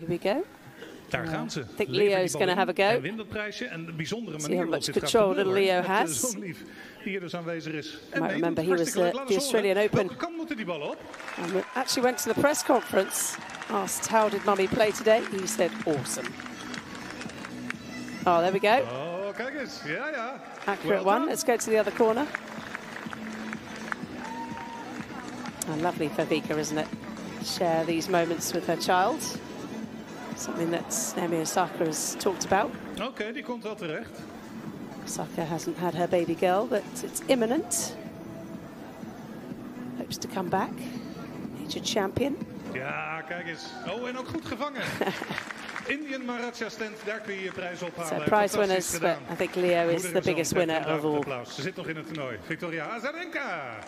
Here we go. Daar gaan ze. I think Leo's gonna have a go. En wint dat prijsje. En de bijzondere See manier how waarop much dit gaat control gebeuren, Leo has. lief die hier dus aanwezig is. En Might remember he was hartstikke the-. Australian Open. Welke kant moeten die ballen op? And we actually went to the press conference, asked how did mummy play today. He said awesome. Oh, there we go. Oh, kijk eens. Ja, ja. Accurate Well one. Let's go to the other corner. Oh, lovely for Vika, isn't it? Share these moments with her child. Something that Naomi Osaka has talked about. Oké, die komt wel terecht. Osaka hasn't had her baby girl, but it's imminent. Hopes to come back. Major champion. Ja, kijk eens. Oh, en ook goed gevangen. Indian Maratja Stent, daar kun je je prijs ophalen. So prize winners, but. I think Leo is the biggest winner of all. applaus. Ze zit nog in het toernooi. Victoria Azarenka.